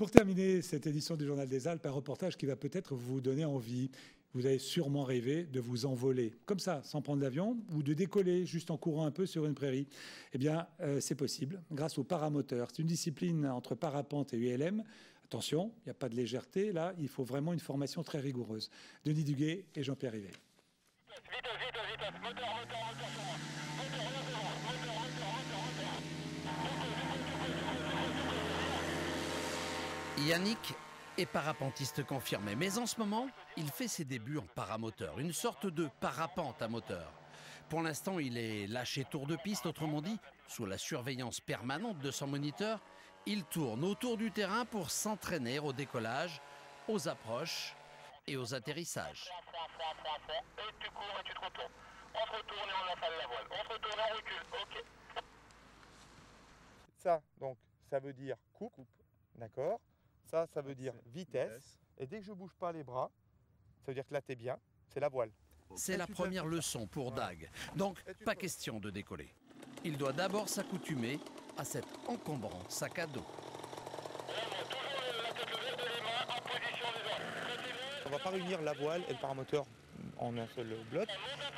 Pour terminer cette édition du Journal des Alpes, un reportage qui va peut-être vous donner envie. Vous avez sûrement rêvé de vous envoler comme ça, sans prendre l'avion, ou de décoller juste en courant un peu sur une prairie. Eh bien, euh, c'est possible grâce au paramoteur. C'est une discipline entre parapente et ULM. Attention, il n'y a pas de légèreté. Là, il faut vraiment une formation très rigoureuse. Denis Duguet et Jean-Pierre Rivet. Yannick est parapentiste confirmé, mais en ce moment, il fait ses débuts en paramoteur, une sorte de parapente à moteur. Pour l'instant, il est lâché tour de piste, autrement dit, sous la surveillance permanente de son moniteur, il tourne autour du terrain pour s'entraîner au décollage, aux approches et aux atterrissages. Ça, donc, ça veut dire coupe, d'accord? Ça, ça veut dire vitesse. Et dès que je bouge pas les bras, ça veut dire que là, tu es bien, c'est la voile. C'est la première leçon pour Dag. Donc, pas question de décoller. Il doit d'abord s'accoutumer à cet encombrant sac à dos. On va pas réunir la voile et le paramoteur en un seul bloc.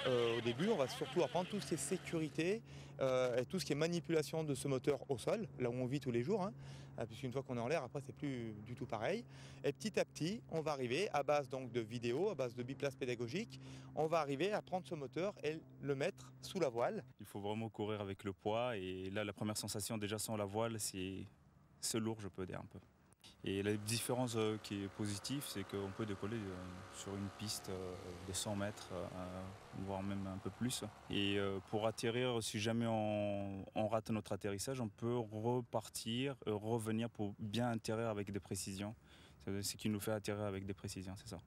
Euh, au début, on va surtout apprendre tout ce qui est sécurité euh, et tout ce qui est manipulation de ce moteur au sol, là où on vit tous les jours. Hein. Euh, puisqu'une fois qu'on est en l'air, après c'est plus du tout pareil. Et petit à petit, on va arriver à base donc de vidéos, à base de biplace pédagogique, on va arriver à prendre ce moteur et le mettre sous la voile. Il faut vraiment courir avec le poids et là la première sensation déjà sans la voile, c'est lourd, je peux dire un peu. Et la différence euh, qui est positive, c'est qu'on peut décoller euh, sur une piste euh, de 100 mètres, voire même un peu plus. Et pour atterrir, si jamais on, rate notre atterrissage, on peut repartir, revenir pour bien atterrir avec des précisions. C'est ce qui nous fait atterrir avec des précisions, c'est ça.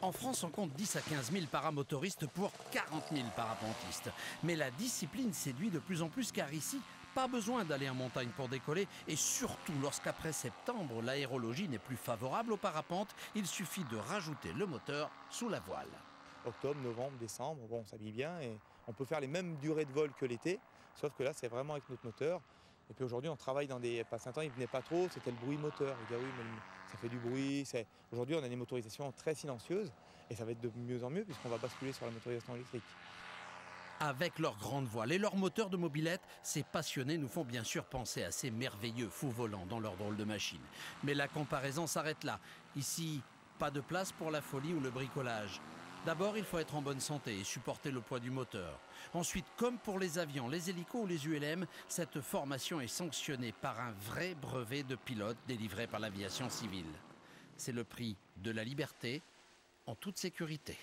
En France, on compte 10 à 15 000 paramotoristes pour 40 000 parapentistes. Mais la discipline séduit de plus en plus car ici, pas besoin d'aller en montagne pour décoller et surtout lorsqu'après septembre, l'aérologie n'est plus favorable aux parapentes, il suffit de rajouter le moteur sous la voile. Octobre, novembre, décembre, bon, on s'habille bien et on peut faire les mêmes durées de vol que l'été, sauf que là, c'est vraiment avec notre moteur. Et puis aujourd'hui, on travaille dans des. Pas un temps, il venait pas trop, c'était le bruit moteur. Il dit ah oui, mais ça fait du bruit. Aujourd'hui, on a des motorisations très silencieuses et ça va être de mieux en mieux puisqu'on va basculer sur la motorisation électrique. Avec leurs grandes voiles et leurs moteurs de mobilette, ces passionnés nous font bien sûr penser à ces merveilleux fous volants dans leur drôle de machine. Mais la comparaison s'arrête là. Ici, pas de place pour la folie ou le bricolage. D'abord, il faut être en bonne santé et supporter le poids du moteur. Ensuite, comme pour les avions, les hélicos ou les ULM, cette formation est sanctionnée par un vrai brevet de pilote délivré par l'aviation civile. C'est le prix de la liberté en toute sécurité.